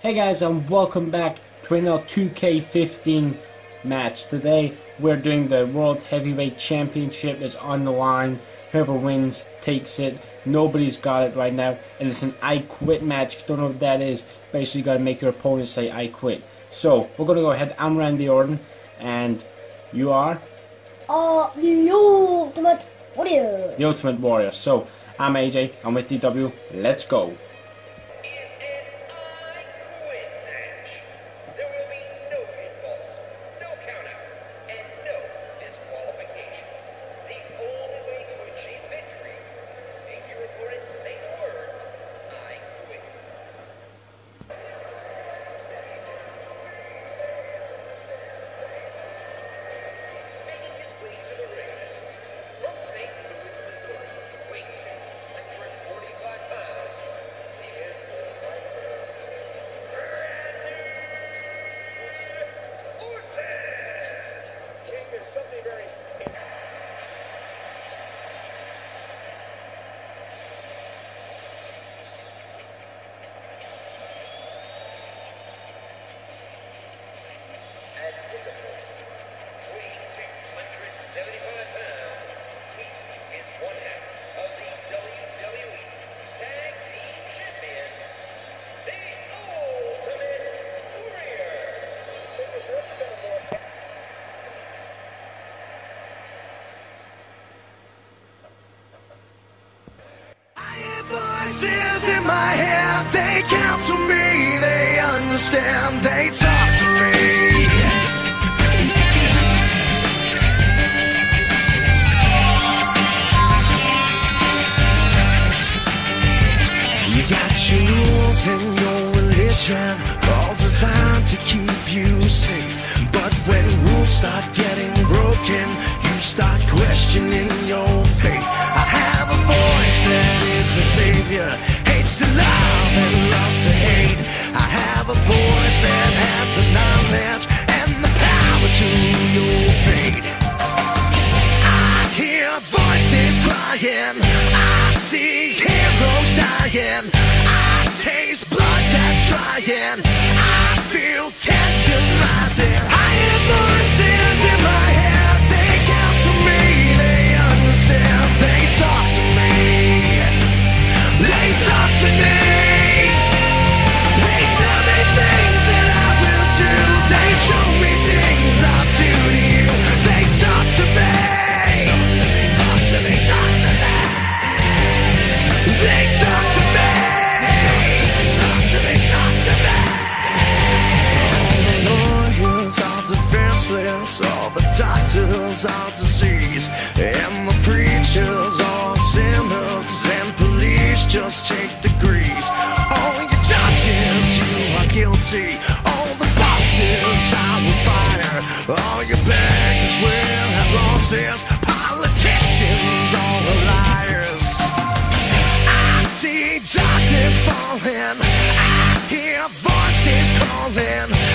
Hey guys and welcome back to another 2K15 match. Today we're doing the World Heavyweight Championship is on the line. Whoever wins takes it. Nobody's got it right now and it's an I quit match. If you don't know what that is, basically you gotta make your opponent say I quit. So we're gonna go ahead. I'm Randy Orton and you are Uh, the ultimate warrior. the Ultimate Warrior. So I'm AJ, I'm with DW. Let's go. Voices in my head, they counsel me, they understand, they talk to me. You got your rules and your religion, all designed to keep you safe. But when rules start getting broken, you start questioning your faith. I have that is my savior, hates to love and loves to hate. I have a voice that has the knowledge and the power to your fate. I hear voices crying. I see heroes dying. I taste blood that's trying. I feel tension rising. I hear voices in my head. They counsel me. They understand. They talk just take degrees. All your judges, you are guilty. All the bosses I will fire. All your bankers will have losses. Politicians, all the liars. I see darkness falling. I hear voices calling.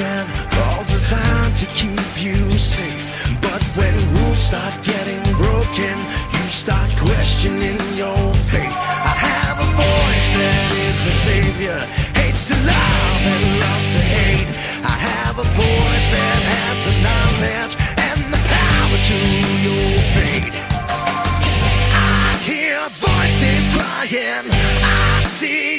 All designed to keep you safe. But when rules start getting broken, you start questioning your faith. I have a voice that is my savior, hates to love and loves to hate. I have a voice that has the knowledge and the power to your fate. I hear voices crying. I see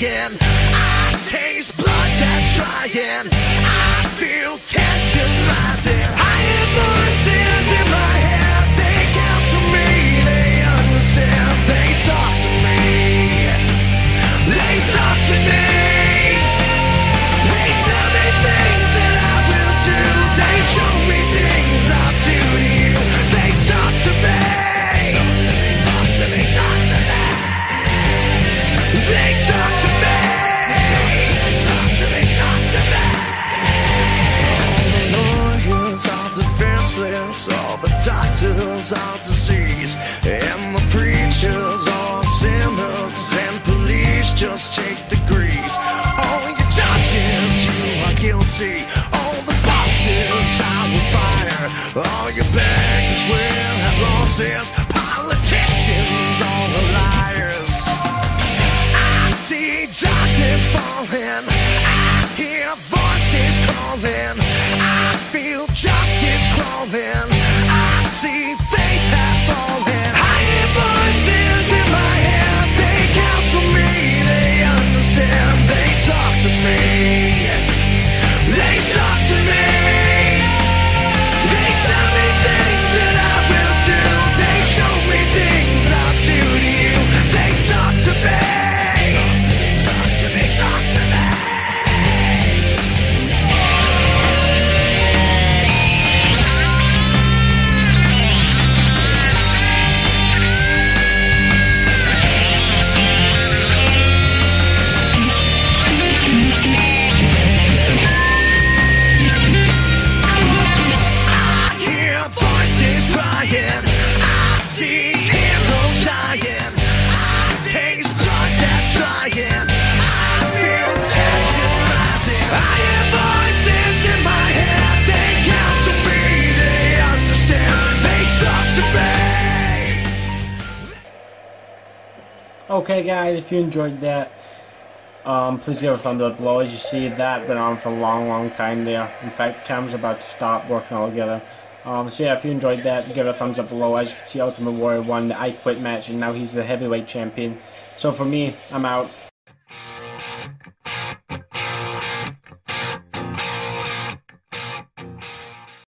dying. I taste blood that's trying. I feel tension rising. I hear voices in my head. They counsel me. They understand. Guilty. All the bosses I will fire. All your bankers will have losses. Voices crying. I see heroes dying. I taste blood that's trying. I feel tension rising. I hear voices in my head. They counsel me. They understand. They talk to me. Okay, guys, if you enjoyed that, um, please give a thumbs up below. As you see, that been on for a long, long time there. In fact, the camera's about to stop working altogether. Um, so yeah, if you enjoyed that, give it a thumbs up below. As you can see, Ultimate Warrior won the I Quit match, and now he's the heavyweight champion. So for me, I'm out.